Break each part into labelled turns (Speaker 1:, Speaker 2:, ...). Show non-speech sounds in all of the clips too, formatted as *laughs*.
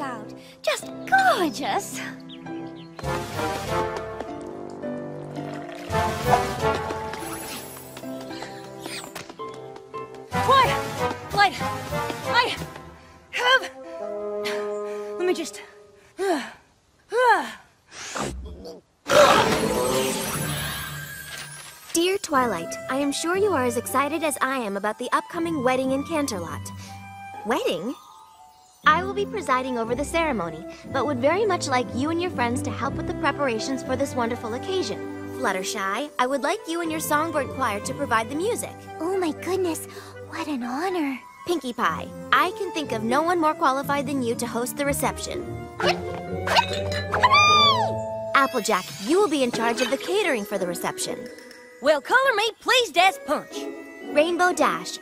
Speaker 1: out. Just gorgeous. Quiet! Quiet! I have... Let me just...
Speaker 2: Dear Twilight, I am sure you are as excited as I am about the upcoming wedding in Canterlot. Wedding? I will be presiding over the ceremony, but would very much like you and your friends to help with the preparations for this wonderful occasion. Fluttershy, I would like you and your songbird choir to provide the music.
Speaker 1: Oh my goodness, what an honor.
Speaker 2: Pinkie Pie, I can think of no one more qualified than you to host the reception. Applejack, you will be in charge of the catering for the reception.
Speaker 3: Well, color me pleased as punch.
Speaker 2: Rainbow Dash,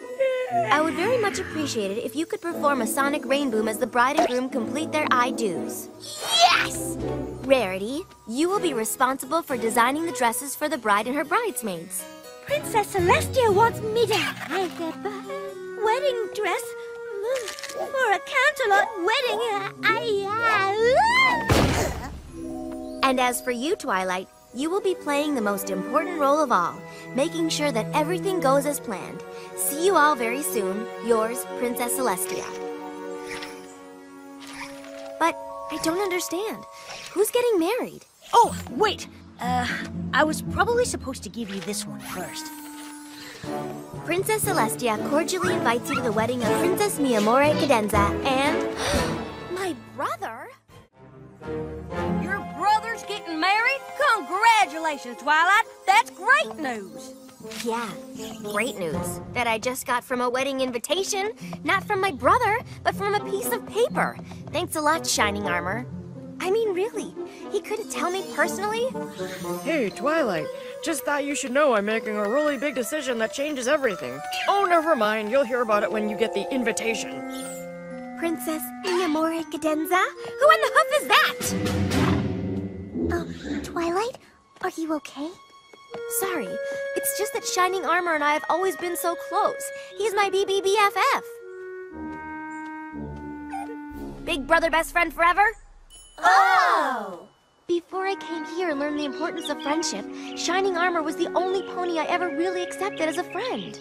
Speaker 2: I would very much appreciate it if you could perform a sonic rainboom as the bride and groom complete their I do's.
Speaker 1: Yes!
Speaker 2: Rarity, you will be responsible for designing the dresses for the bride and her bridesmaids.
Speaker 1: Princess Celestia wants me to make a wedding dress mm, for a Canterlot wedding. I,
Speaker 2: And as for you, Twilight, you will be playing the most important role of all, making sure that everything goes as planned. See you all very soon. Yours, Princess Celestia. But I don't understand. Who's getting married?
Speaker 3: Oh, wait. Uh, I was probably supposed to give you this one first.
Speaker 2: Princess Celestia cordially invites you to the wedding of Princess Mi Amore Cadenza and *gasps* my brother.
Speaker 3: Your brother's getting married? Congratulations, Twilight. That's great news.
Speaker 2: Yeah, great news that I just got from a wedding invitation. Not from my brother, but from a piece of paper. Thanks a lot, Shining Armor. I mean, really, he couldn't tell me personally?
Speaker 4: Hey, Twilight. Just thought you should know I'm making a really big decision that changes everything. Oh, never mind. You'll hear about it when you get the invitation.
Speaker 2: Princess Mi Amore Cadenza? Who in the hoof is that?
Speaker 1: Um, Twilight, are you okay?
Speaker 2: Sorry, it's just that Shining Armor and I have always been so close. He's my BBBFF. Big brother, best friend forever?
Speaker 1: Oh!
Speaker 2: Before I came here and learned the importance of friendship, Shining Armor was the only pony I ever really accepted as a friend.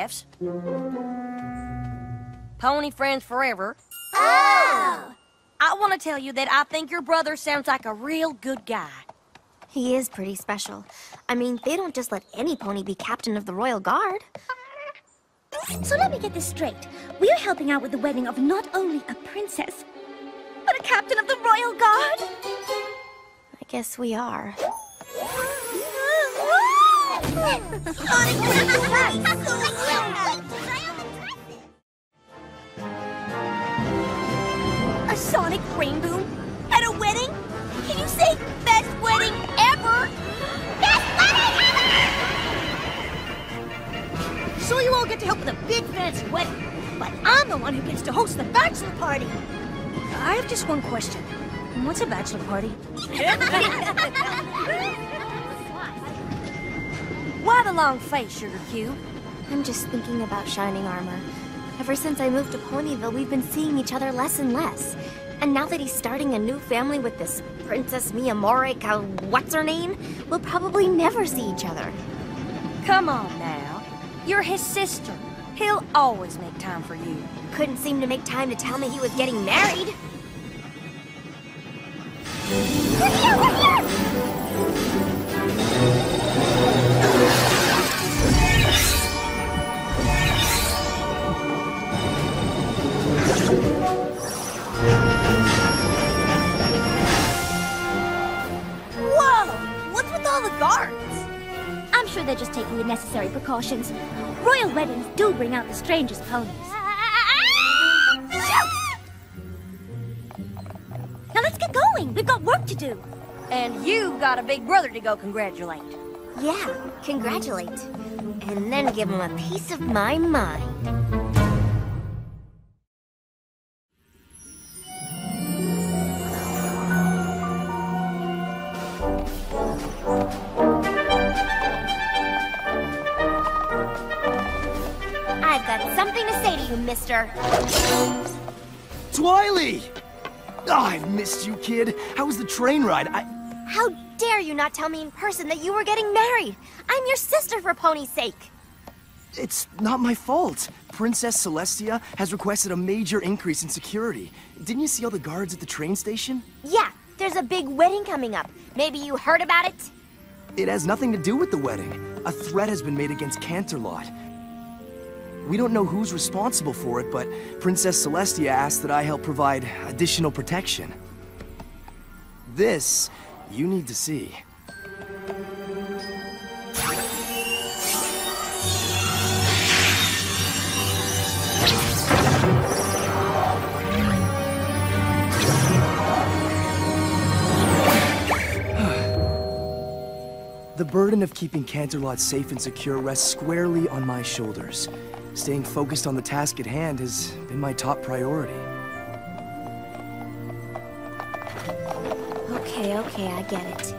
Speaker 3: PFFs, Pony Friends Forever,
Speaker 1: Oh!
Speaker 3: I want to tell you that I think your brother sounds like a real good guy.
Speaker 2: He is pretty special. I mean, they don't just let any pony be captain of the Royal Guard.
Speaker 1: So let me get this straight. We're helping out with the wedding of not only a princess, but a captain of the royal guard.
Speaker 2: I guess we are.
Speaker 1: A sonic rainbow at a wedding? Can you say best wedding ever? Best wedding ever!
Speaker 3: Well, you all get to help with a big fancy wedding, but I'm the one who gets to host the bachelor party. I have just one question. What's a bachelor party? *laughs* Why the long face, Sugar Cube?
Speaker 2: I'm just thinking about Shining Armor. Ever since I moved to Ponyville, we've been seeing each other less and less. And now that he's starting a new family with this Princess Mi Amore, Ka- what's her name? We'll probably never see each other.
Speaker 3: Come on now. You're his sister. He'll always make time for you.
Speaker 2: Couldn't seem to make time to tell me he was getting married.
Speaker 5: Necessary precautions. Royal weddings do bring out the strangest ponies. Now let's get going. We've got work to do.
Speaker 3: And you've got a big brother to go congratulate.
Speaker 2: Yeah, congratulate. And then give him a piece of my mind. To.
Speaker 6: Twily! Oh, ah, I've missed you, kid. How was the train ride? I...
Speaker 2: How dare you not tell me in person that you were getting married? I'm your sister for Pony's sake.
Speaker 6: It's not my fault. Princess Celestia has requested a major increase in security. Didn't you see all the guards at the train station?
Speaker 2: Yeah, there's a big wedding coming up. Maybe you heard about it?
Speaker 6: It has nothing to do with the wedding. A threat has been made against Canterlot. We don't know who's responsible for it, but Princess Celestia asked that I help provide additional protection. This, you need to see. *sighs* The burden of keeping Canterlot safe and secure rests squarely on my shoulders. Staying focused on the task at hand has been my top priority.
Speaker 2: Okay, okay, I get it.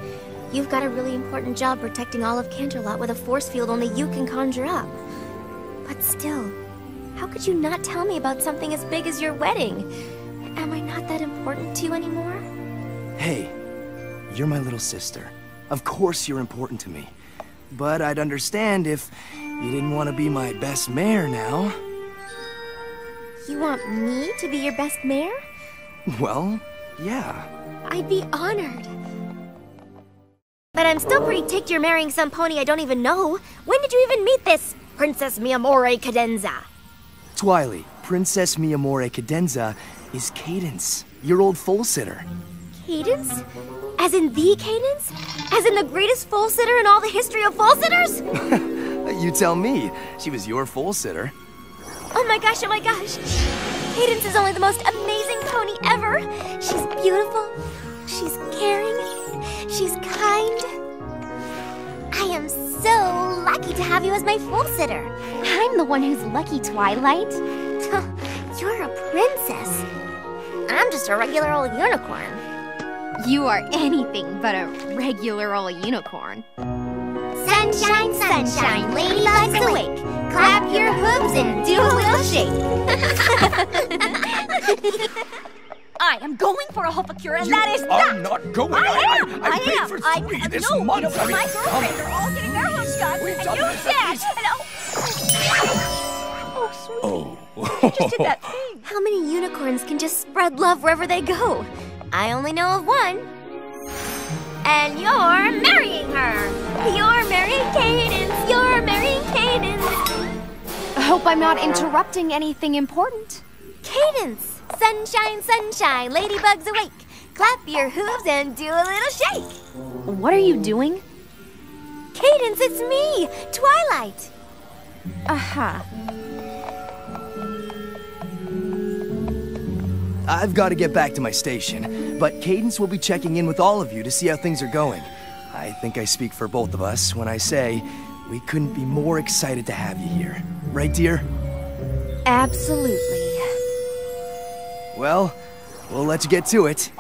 Speaker 2: You've got a really important job protecting all of Canterlot with a force field only you can conjure up. But still, how could you not tell me about something as big as your wedding? Am I not that important to you anymore?
Speaker 6: Hey, you're my little sister. Of course you're important to me. But I'd understand if you didn't want to be my best mare now.
Speaker 2: You want me to be your best mare?
Speaker 6: Well, yeah.
Speaker 2: I'd be honored. But I'm still pretty ticked you're marrying some pony I don't even know. When did you even meet this Princess Mi Amore Cadenza?
Speaker 6: Twily, Princess Mi Amore Cadenza is Cadence, your old foal sitter.
Speaker 2: Cadence? As in the Cadence? As in the greatest foal sitter in all the history of foal sitters? *laughs*
Speaker 6: You tell me. She was your foal sitter.
Speaker 2: Oh my gosh, oh my gosh. Cadence is only the most amazing pony ever. She's beautiful. She's caring. She's kind. I am so lucky to have you as my foal sitter.
Speaker 5: I'm the one who's lucky, Twilight.
Speaker 2: You're a princess. I'm just a regular old unicorn.
Speaker 7: You are anything but a regular old unicorn.
Speaker 2: Sunshine, sunshine, ladybugs awake. Clap your hooves and do a little shake. *laughs*
Speaker 3: I am going for a Hopacure, and that is that.
Speaker 8: I'm not going.
Speaker 3: I
Speaker 8: I,
Speaker 3: am.
Speaker 8: I, I, paid
Speaker 3: am.
Speaker 8: for three
Speaker 3: uh,
Speaker 8: this
Speaker 3: no,
Speaker 8: month.
Speaker 3: You know,
Speaker 8: I mean,
Speaker 3: my
Speaker 8: come
Speaker 3: girlfriends
Speaker 8: on.
Speaker 3: are all getting their hooves done,
Speaker 8: We've
Speaker 3: and
Speaker 8: done
Speaker 3: you
Speaker 8: this at least-
Speaker 3: And oh, oh, sweetie,
Speaker 8: Oh.
Speaker 3: you just did that thing.
Speaker 2: How many unicorns can just spread love wherever they go? I only know of one. And you're marrying her. You're marrying Cadence. You're marrying Cadence.
Speaker 7: I hope I'm not interrupting anything important.
Speaker 2: Cadence. Sunshine, sunshine, ladybugs awake. Clap your hooves and do a little shake.
Speaker 7: What are you doing?
Speaker 2: Cadence, it's me, Twilight.
Speaker 7: Aha.
Speaker 6: I've got to get back to my station, but Cadence will be checking in with all of you to see how things are going. I think I speak for both of us when I say we couldn't be more excited to have you here. Right, dear?
Speaker 2: Absolutely.
Speaker 6: Well, we'll let you get to it.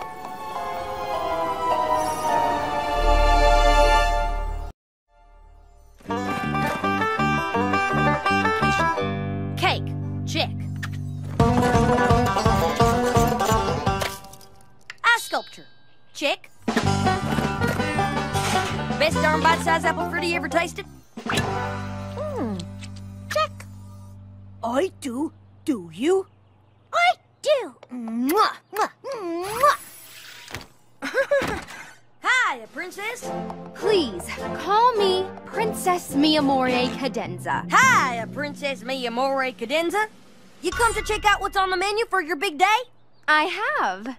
Speaker 7: Cadenza.
Speaker 3: Hi, Princess Mi Amore Cadenza. You come to check out what's on the menu for your big day?
Speaker 7: I have.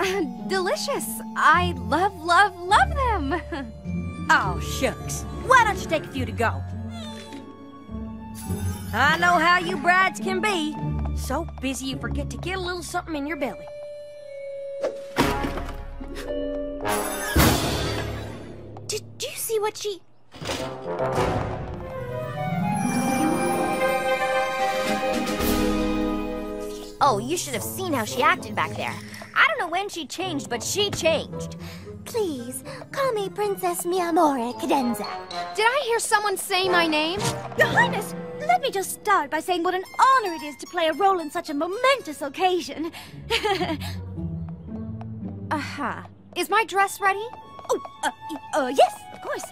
Speaker 7: Uh, delicious. I love, love, love them. *laughs*
Speaker 3: Oh, shucks. Why don't you take a few to go? I know how you brides can be. So busy you forget to get a little something in your belly.
Speaker 2: Did you see what she. Oh, you should have seen how she acted back there. I don't know when she changed, but she changed. Please, call me Princess Mi Amore Cadenza.
Speaker 7: Did I hear someone say my name?
Speaker 5: Your Highness, let me just start by saying what an honor it is to play a role in such a momentous occasion. *laughs*
Speaker 7: Uh-huh. Is my dress ready?
Speaker 5: oh, uh, uh, yes, of course.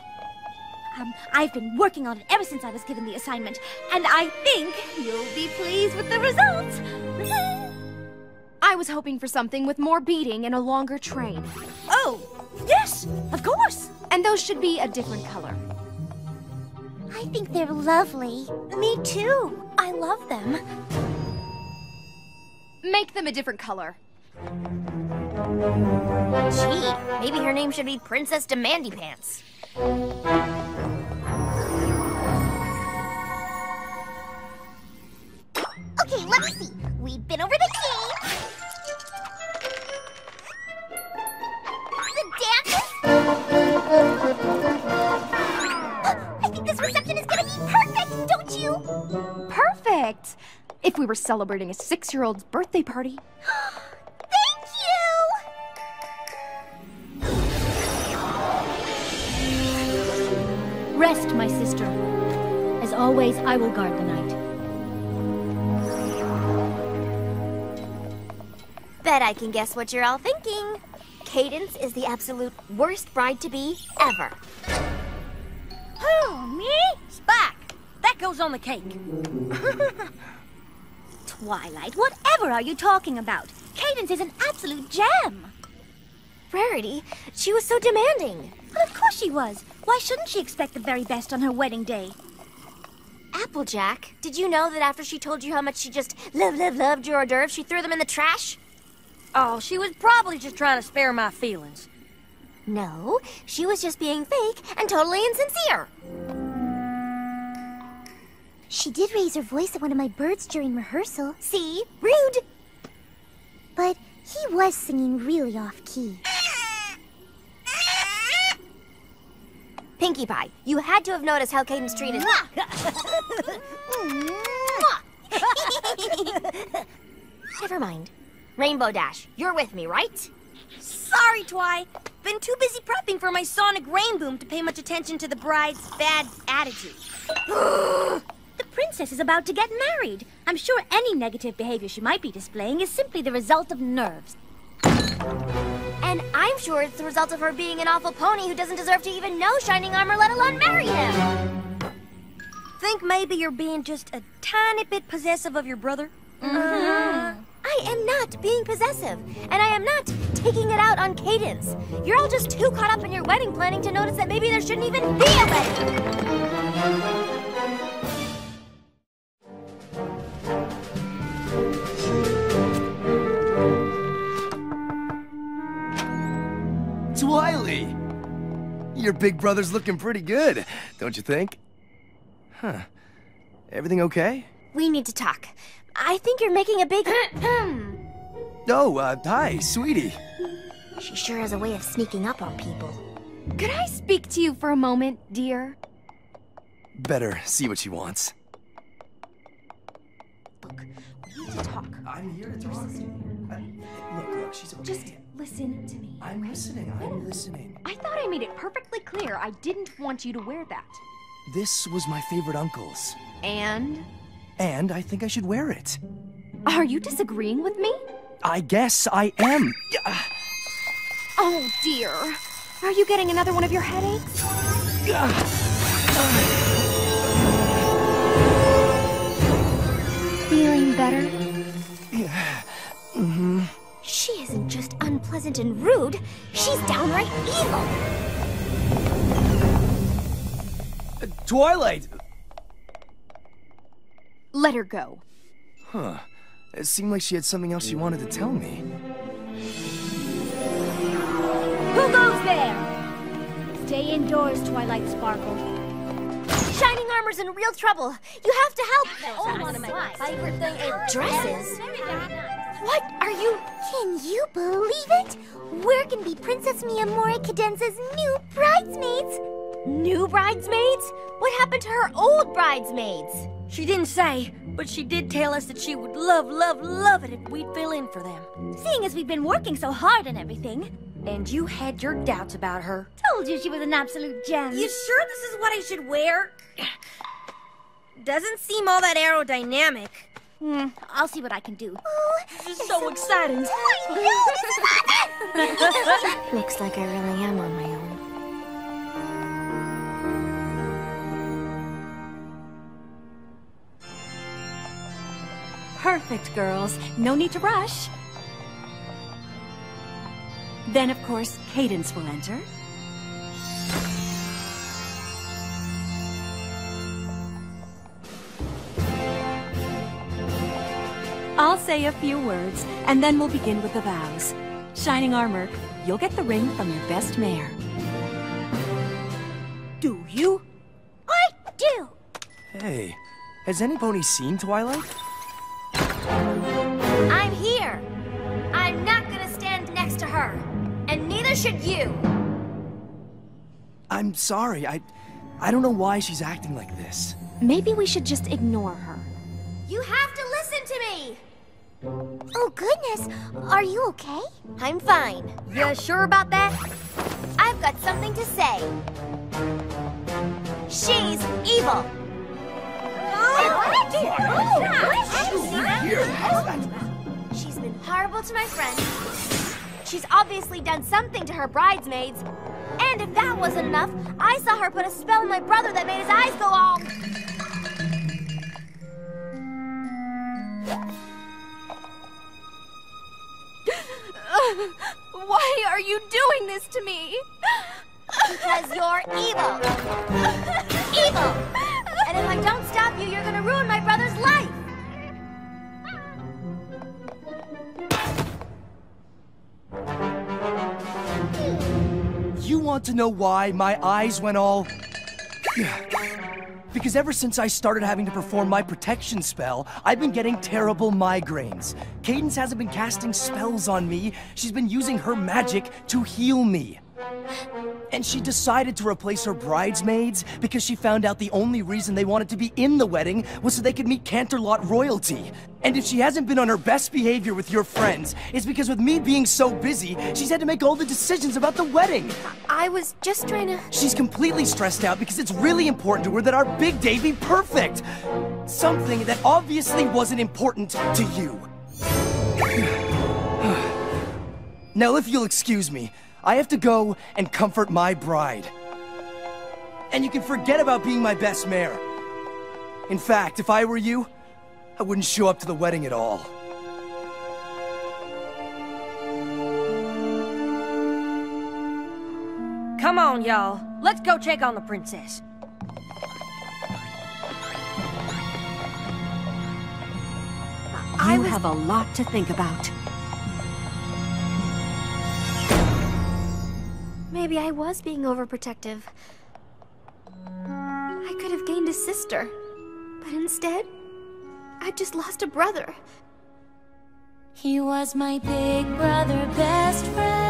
Speaker 5: Um, I've been working on it ever since I was given the assignment, and I think you'll be pleased with the results. *laughs*
Speaker 7: I was hoping for something with more beading and a longer train.
Speaker 5: oh, yes, of course.
Speaker 7: And those should be a different color.
Speaker 5: I think they're lovely. Me too.
Speaker 2: I love them.
Speaker 7: Make them a different color.
Speaker 2: Gee, maybe her name should be Princess Demandy Pants.
Speaker 5: Okay, let me see. We've been over the game. The dances. *gasps* I think this reception is gonna be perfect, don't you?
Speaker 7: Perfect! If we were celebrating a six-year-old's birthday party. *gasps* *gasps*
Speaker 3: Rest, my sister. As always, I will guard the night.
Speaker 2: Bet I can guess what you're all thinking. Cadence is the absolute worst bride to be ever.
Speaker 3: Oh, me? Spike! That goes on the cake. *laughs*
Speaker 5: Twilight, whatever are you talking about? Cadence is an absolute gem.
Speaker 2: Rarity, she was so demanding.
Speaker 5: Well, of course she was. Why shouldn't she expect the very best on her wedding day?
Speaker 2: Applejack, did you know that after she told you how much she just love, love, loved your hors d'oeuvres, she threw them in the trash?
Speaker 3: Oh, she was probably just trying to spare my feelings.
Speaker 2: No, she was just being fake and totally insincere.
Speaker 5: She did raise her voice at one of my birds during rehearsal.
Speaker 2: See? Rude.
Speaker 5: But he was singing really off
Speaker 2: Pinkie Pie, you had to have noticed how Cadence treated. *laughs* Never mind. Rainbow Dash, you're with me, right?
Speaker 3: Sorry, Twy. Been too busy prepping for my sonic rainboom to pay much attention to the bride's bad attitude. *gasps*
Speaker 5: The princess is about to get married. I'm sure any negative behavior she might be displaying is simply the result of nerves.
Speaker 2: And I'm sure it's the result of her being an awful pony who doesn't deserve to even know Shining Armor, let alone marry him.
Speaker 3: Think maybe you're being just a tiny bit possessive of your brother? Mm-hmm.
Speaker 2: I am not being possessive, and I am not taking it out on Cadence. You're all just too caught up in your wedding planning to notice that maybe there shouldn't even be a wedding.
Speaker 6: Twily! Your big brother's looking pretty good, don't you think? Huh. Everything okay?
Speaker 2: We need to talk. I think you're making a big. *clears throat*
Speaker 6: Oh, uh, hi, sweetie.
Speaker 2: She sure has a way of sneaking up on people.
Speaker 7: Could I speak to you for a moment, dear?
Speaker 6: Better see what she wants.
Speaker 7: Look, we need to talk.
Speaker 6: I'm here to talk. Look, look, she's okay.
Speaker 7: Just listen to me.
Speaker 6: I'm listening. I'm listening.
Speaker 7: I thought I made it perfectly clear I didn't want you to wear that.
Speaker 6: This was my favorite uncle's,
Speaker 7: And?
Speaker 6: and I think I should wear it.
Speaker 7: Are you disagreeing with me?
Speaker 6: I guess I am.
Speaker 7: Oh, dear. Are you getting another one of your headaches? *sighs* Feeling better?
Speaker 2: She isn't just unpleasant and rude, she's downright evil.
Speaker 6: Uh, Twilight!
Speaker 7: Let her go.
Speaker 6: Huh. It seemed like she had something else she wanted to tell me.
Speaker 3: Who goes there? Stay indoors, Twilight Sparkle.
Speaker 2: Shining Armor's in real trouble. You have to help. old one of my favorite thing is dresses. What are you?
Speaker 8: Can you believe it? We're gonna be Princess Mi Amore Cadenza's new bridesmaids.
Speaker 2: New bridesmaids? What happened to her old bridesmaids?
Speaker 3: She didn't say, but she did tell us that she would love, love, love it if we'd fill in for them.
Speaker 5: Seeing as we've been working so hard and everything,
Speaker 3: And you had your doubts about her.
Speaker 5: told you she was an absolute gem.
Speaker 3: You sure this is what I should wear? *sighs* Doesn't seem all that aerodynamic.
Speaker 5: Hmm, I'll see what I can do.
Speaker 3: This is so exciting. *laughs*
Speaker 2: Looks like I really am on my own.
Speaker 9: Perfect, girls. No need to rush. Then, of course, Cadence will enter. I'll say a few words, and then we'll begin with the vows. Shining Armor, you'll get the ring from your best mare.
Speaker 3: Do you?
Speaker 8: I do.
Speaker 6: Hey, has anybody seen Twilight?
Speaker 2: I'm here. I'm not gonna stand next to her. And neither should you.
Speaker 6: I'm sorry. I I don't know why she's acting like this.
Speaker 7: Maybe we should just ignore her.
Speaker 2: You have to listen to me.
Speaker 8: Oh, goodness. Are you okay?
Speaker 2: I'm fine.
Speaker 3: You sure about that?
Speaker 2: I've got something to say. She's evil. She's been horrible to my friends. She's obviously done something to her bridesmaids. And if that wasn't enough, I saw her put a spell on my brother that made his eyes go all.
Speaker 7: Why are you doing this to me?
Speaker 2: Because you're evil. evil! And if I don't stop you, you're gonna ruin my brother's life.
Speaker 6: You want to know why my eyes went all. Because ever since I started having to perform my protection spell, I've been getting terrible migraines. Cadence hasn't been casting spells on me, she's been using her magic to heal me. And she decided to replace her bridesmaids because she found out the only reason they wanted to be in the wedding was so they could meet Canterlot royalty. And if she hasn't been on her best behavior with your friends, it's because with me being so busy, she's had to make all the decisions about the wedding.
Speaker 2: I was just trying to.
Speaker 6: She's completely stressed out because it's really important to her that our big day be perfect. Something that obviously wasn't important to you. *sighs* now, if you'll excuse me, I have to go and comfort my bride. And you can forget about being my best mare. In fact, if I were you, I wouldn't show up to the wedding at all.
Speaker 3: Come on, y'all. Let's go check on the princess.
Speaker 9: You have a lot to think about.
Speaker 2: Maybe I was being overprotective. I could have gained a sister, but instead, I just lost a brother.
Speaker 1: He was my big brother, best friend.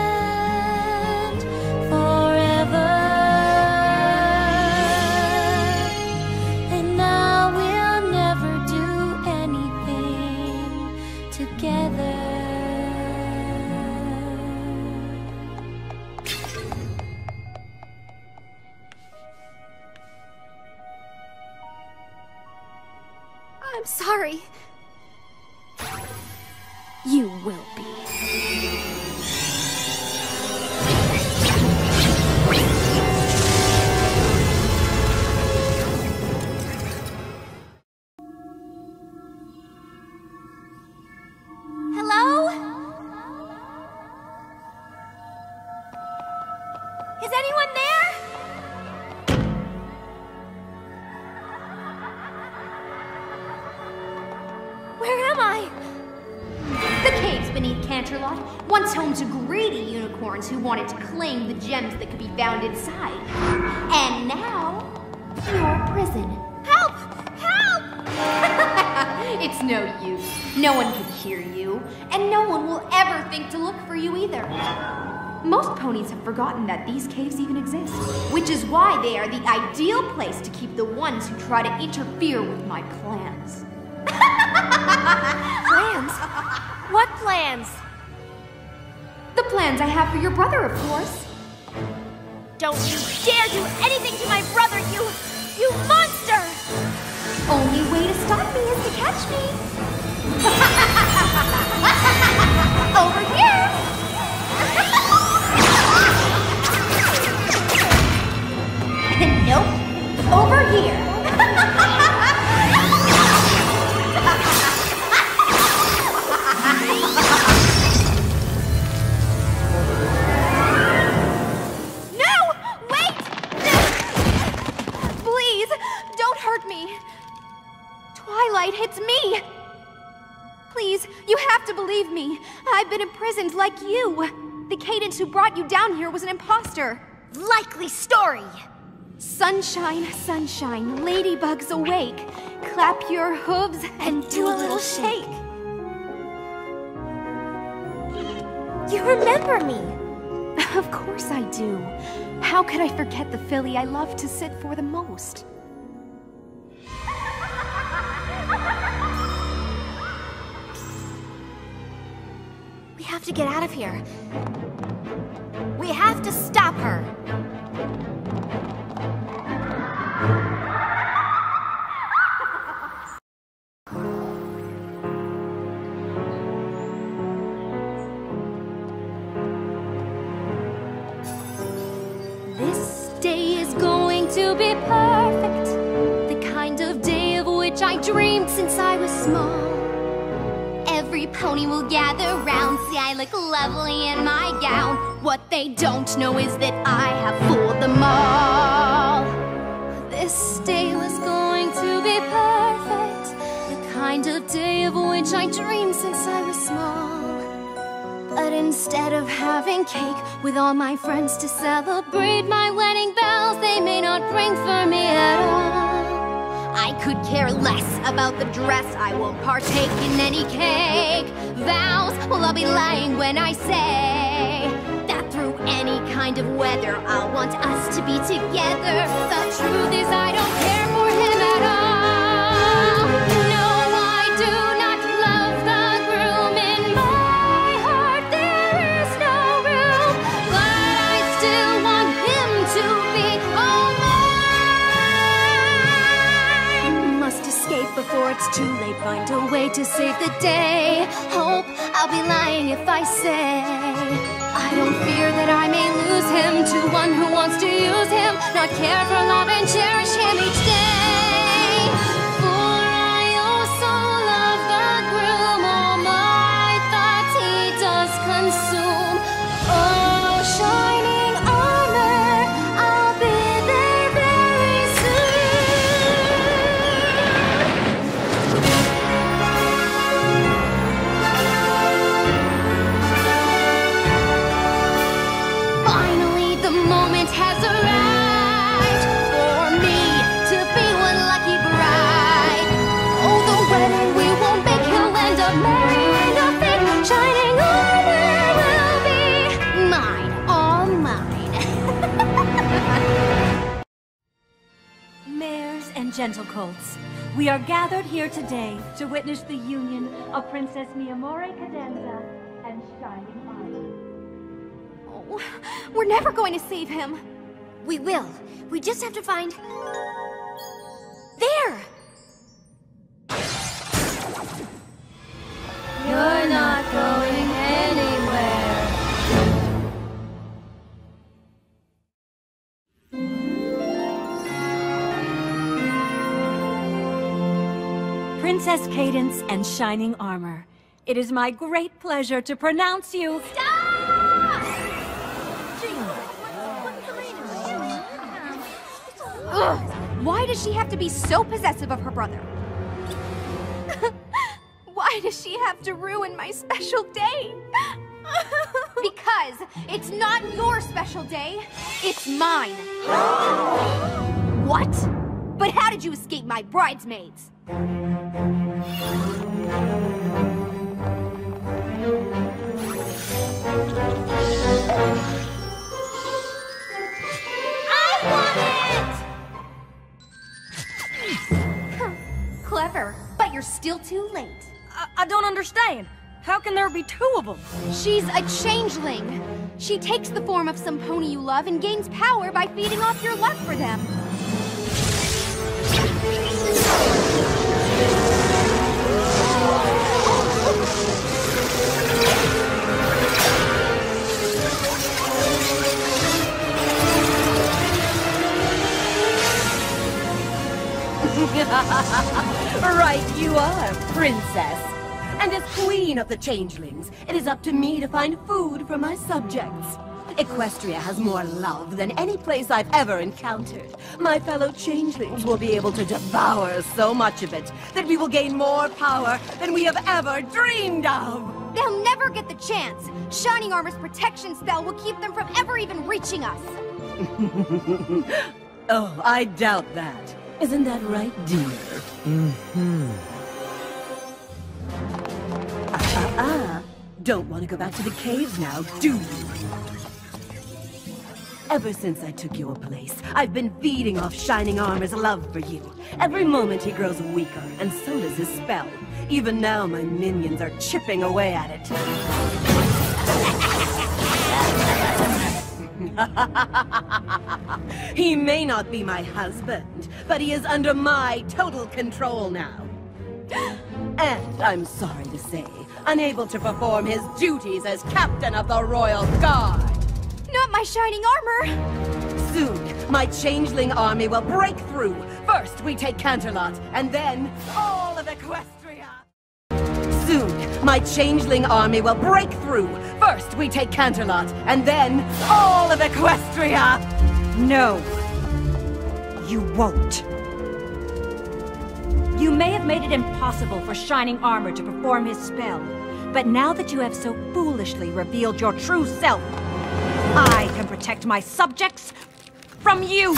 Speaker 2: I'm sorry.
Speaker 10: You will be.
Speaker 11: Forgotten that these caves even exist, which is why they are the ideal place to keep the ones who try to interfere with my plans. *laughs*
Speaker 2: Plans? What plans?
Speaker 11: The plans I have for your brother, of course.
Speaker 2: Don't you dare do anything to my brother, you... you monster!
Speaker 11: Only way to stop me is to catch me.
Speaker 2: Likely story!
Speaker 11: Sunshine, sunshine, ladybugs awake. Clap your hooves and do a little shake.
Speaker 2: You remember me!
Speaker 11: Of course I do. How could I forget the filly I love to sit for the most? *laughs*
Speaker 2: We have to get out of here. We have to stop her.
Speaker 7: This day is going to be perfect. The kind of day of which I dreamed since I was small. Pony will gather round. See, I look lovely in my gown. What they don't know is that I have fooled them all. This day was going to be perfect. The kind of day of which I dreamed since I was small. But instead of having cake with all my friends to celebrate my wedding bells, they may not ring for me at all. Could care less about the dress, I won't partake in any cake. Vows, well, I'll be lying when I say that through any kind of weather, I'll want us to be together. The truth is, I don't care it's too late. Find a way to save the day. Hope I'll be lying if I say I don't fear that I may lose him to one who wants to use him, not care for love and cherish him each day.
Speaker 9: Gentle colts, we are gathered here today to witness the union of Princess Mi Amore Cadenza and Shining Armor.
Speaker 11: Oh, we're never going to save him.
Speaker 2: We will. We just have to find. There!
Speaker 9: Princess Cadence and Shining Armor. It is my great pleasure to pronounce you.
Speaker 7: Ugh! Why does she have to be so possessive of her brother? *laughs* Why does she have to ruin my special day? *laughs* because it's not your special day, it's mine. *gasps* what? But how did you escape my bridesmaids? Clever, but you're still too late.
Speaker 3: I, I don't understand. How can there be two of them?
Speaker 7: She's a changeling. She takes the form of some pony you love and gains power by feeding off your love for them.
Speaker 12: Are, princess. And as queen of the changelings, it is up to me to find food for my subjects. Equestria has more love than any place I've ever encountered. My fellow changelings will be able to devour so much of it that we will gain more power than we have ever dreamed of.
Speaker 7: They'll never get the chance. Shining Armor's protection spell will keep them from ever even reaching us. *laughs*
Speaker 12: oh, I doubt that. Isn't that right, dear?
Speaker 6: Mm-hmm.
Speaker 12: Ah. Don't want to go back to the caves now, do you? Ever since I took your place, I've been feeding off Shining Armor's love for you. Every moment he grows weaker, and so does his spell. Even now, my minions are chipping away at it. *laughs* he may not be my husband, but he is under my total control now. *gasps* And I'm sorry to say, unable to perform his duties as captain of the Royal Guard.
Speaker 7: Not my shining armor!
Speaker 12: Soon, my changeling army will break through. First, we take Canterlot, and then all of Equestria. Soon, my changeling army will break through. First, we take Canterlot, and then all of Equestria.
Speaker 9: No. You won't. You may have made it impossible for Shining Armor to perform his spell, but now that you have so foolishly revealed your true self, I can protect my subjects from you!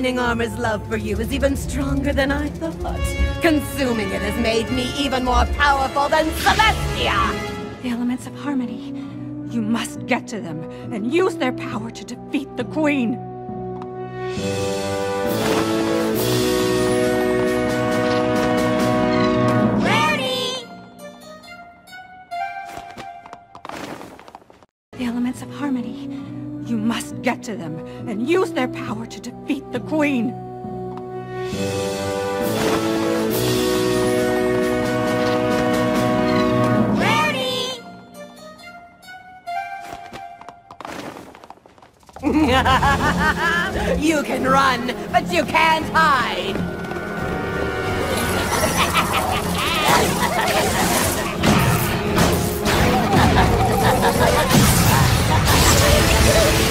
Speaker 12: Shining Armor's love for you is even stronger than I thought. Consuming it has made me even more powerful than Celestia!
Speaker 9: The elements of harmony. You must get to them and use their power to defeat the Queen.
Speaker 7: Rarity!
Speaker 9: The elements of harmony. You must get to them and use their power to defeat the Queen. *laughs*
Speaker 12: You can run, but you can't hide! *laughs*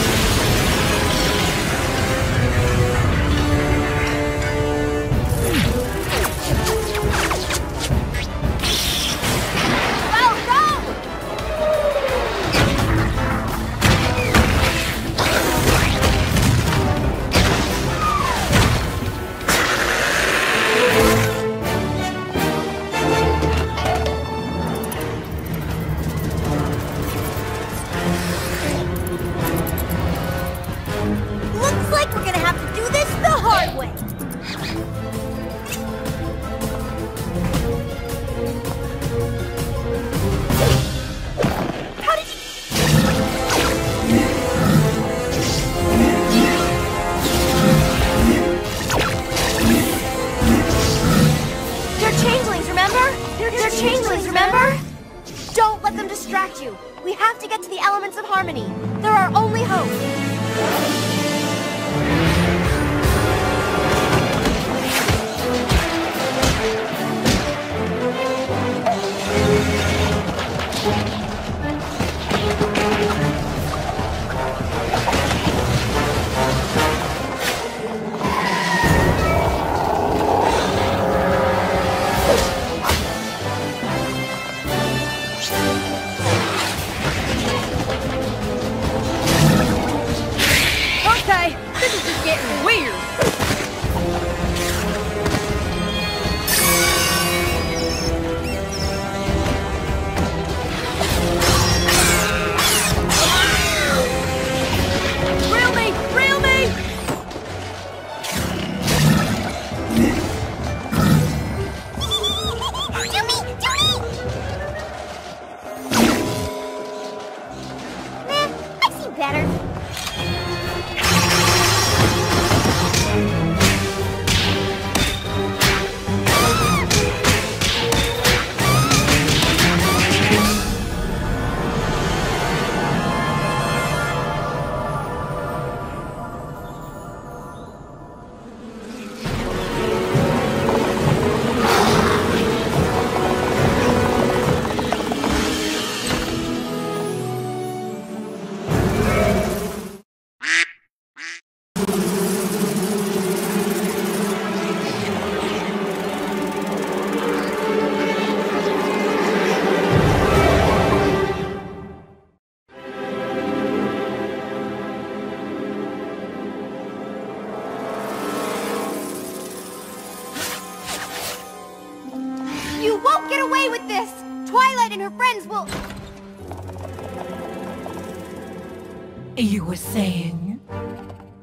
Speaker 2: You
Speaker 12: were saying?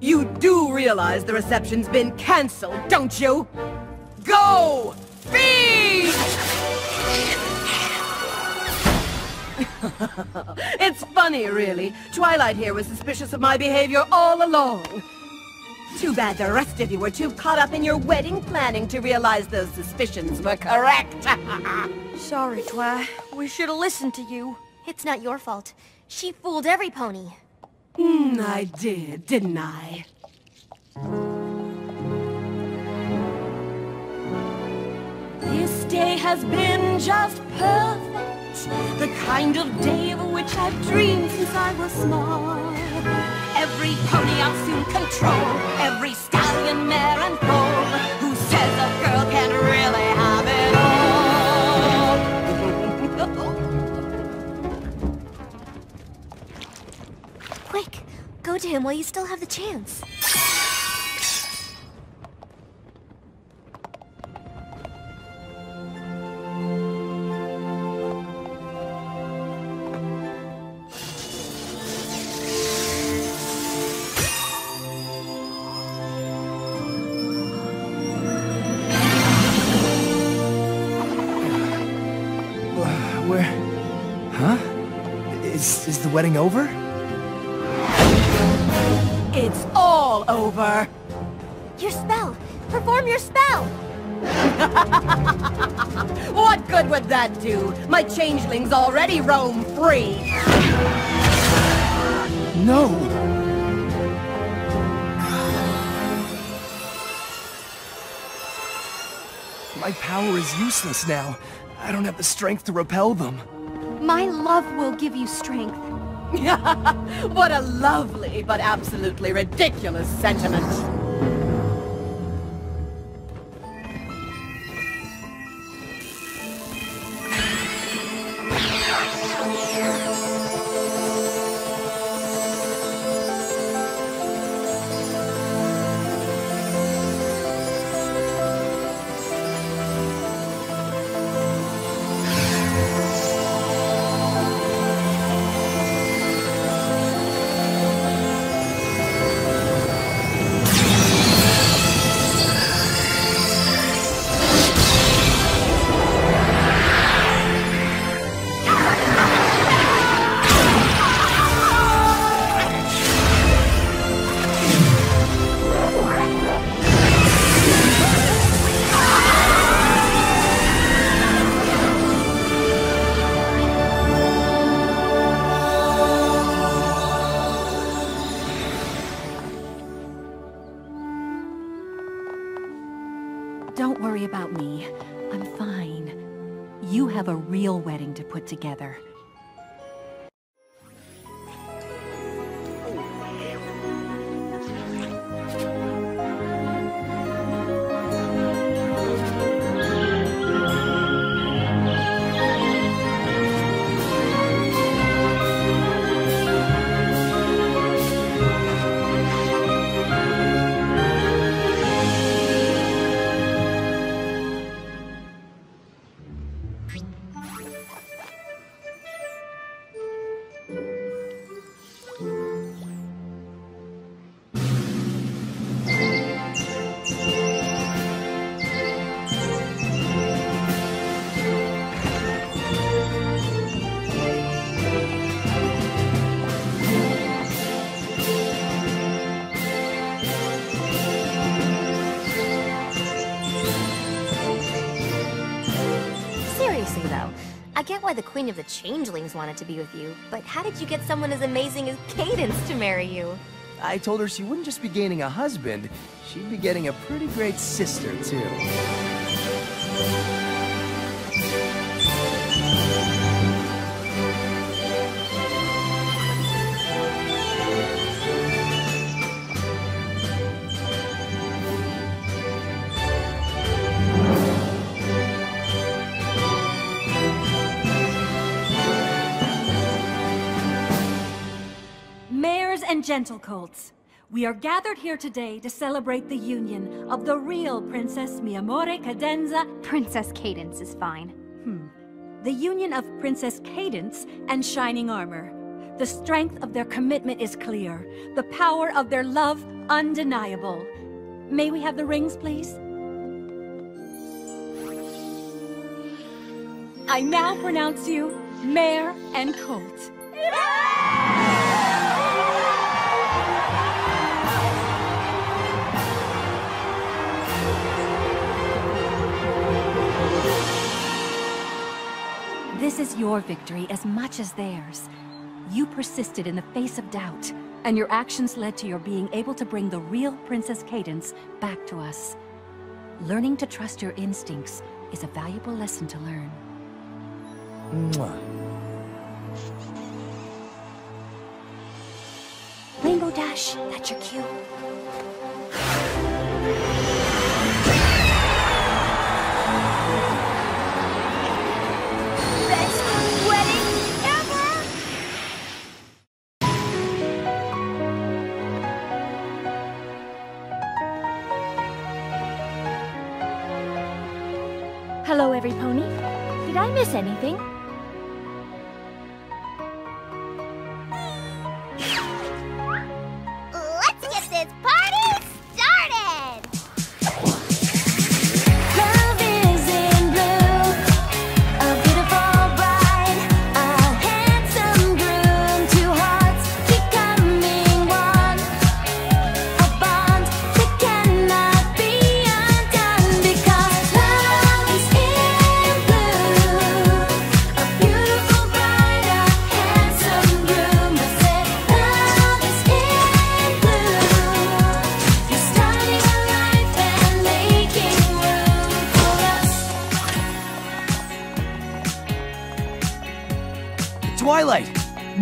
Speaker 12: You do realize the reception's been cancelled, don't you? Go! Feed! *laughs* it's funny, really. Twilight here was suspicious of my behavior all along. Too bad the rest of you were too caught up in your wedding planning to realize those suspicions were correct. *laughs*
Speaker 3: Sorry, Twi. We should have listened to you.
Speaker 2: It's not your fault. She fooled every pony.
Speaker 12: Hmm, I did, didn't I? This day has been just perfect. The kind of day of which I've dreamed since I was small. Every pony I'll soon control. Every stallion, mare, and foal. Who says a girl
Speaker 2: go to him while you still have the chance.
Speaker 6: Where? Huh? Is, is the wedding over?
Speaker 12: It's all over.
Speaker 2: Your spell! Perform your spell! *laughs*
Speaker 12: What good would that do? My changelings already roam free.
Speaker 6: No! My power is useless now. I don't have the strength to repel them.
Speaker 7: My love will give you strength. *laughs*
Speaker 12: what a lovely but absolutely ridiculous sentiment.
Speaker 9: Together.
Speaker 2: Why the Queen of the Changelings wanted to be with you, but how did you get someone as amazing as Cadence to marry you?
Speaker 6: I told her she wouldn't just be gaining a husband, she'd be getting a pretty great sister, too.
Speaker 9: Gentle colts, we are gathered here today to celebrate the union of the real Princess Mi Amore Cadenza.
Speaker 7: Princess Cadence is fine.
Speaker 9: Hmm. The union of Princess Cadence and Shining Armor. The strength of their commitment is clear, the power of their love undeniable. May we have the rings, please? I now pronounce you Mare and Colt. This your victory as much as theirs. You persisted in the face of doubt, and your actions led to your being able to bring the real Princess Cadence back to us. Learning to trust your instincts is a valuable lesson to learn.
Speaker 6: Mwah.
Speaker 2: Rainbow Dash, that's your cue.
Speaker 1: I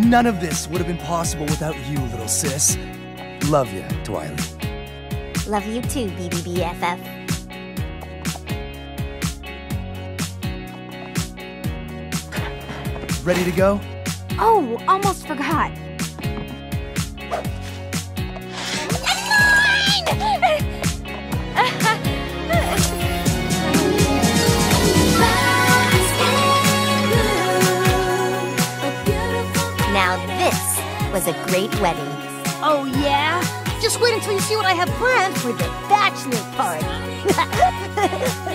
Speaker 6: None of this would have been possible without you, little sis. Love you, Twilight.
Speaker 2: Love you too, BBBFF.
Speaker 6: Ready to go?
Speaker 5: Oh, almost forgot.
Speaker 2: was a great wedding.
Speaker 3: Oh, yeah? Just wait until you see what I have planned for the bachelor party. *laughs*